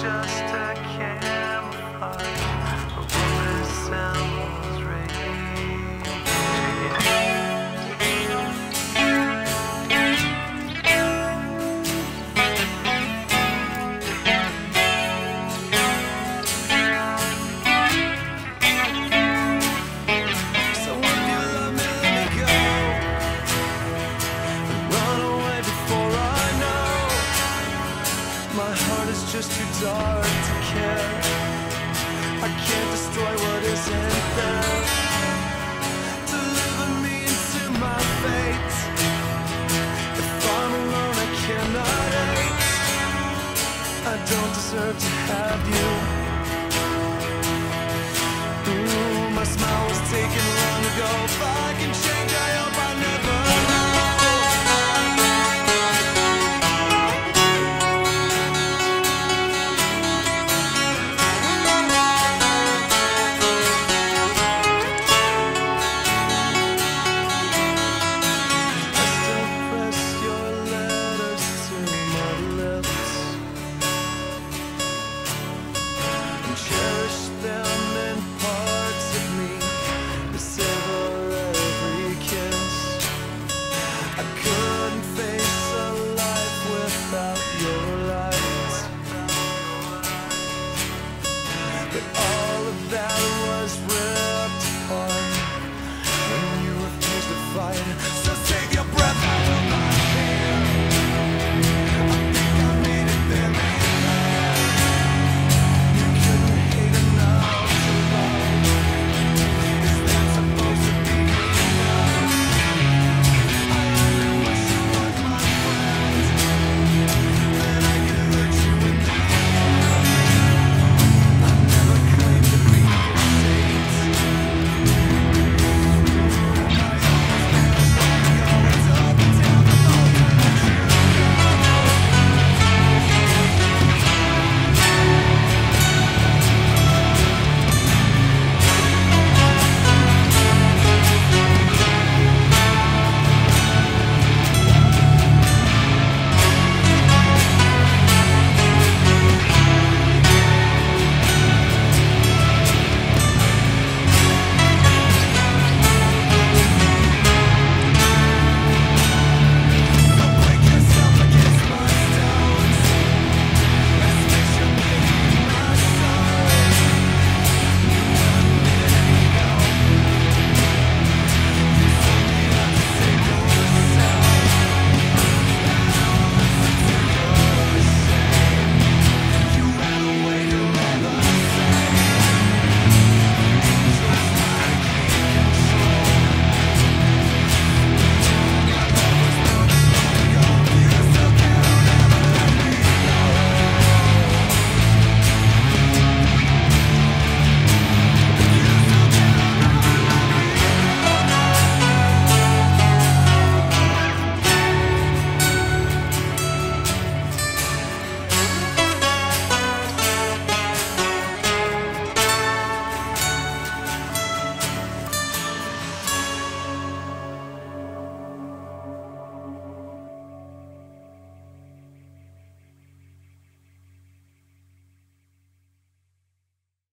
just just too dark to care. I can't destroy what isn't there. Deliver me into my fate. If I'm alone, I cannot hate. I don't deserve to have you.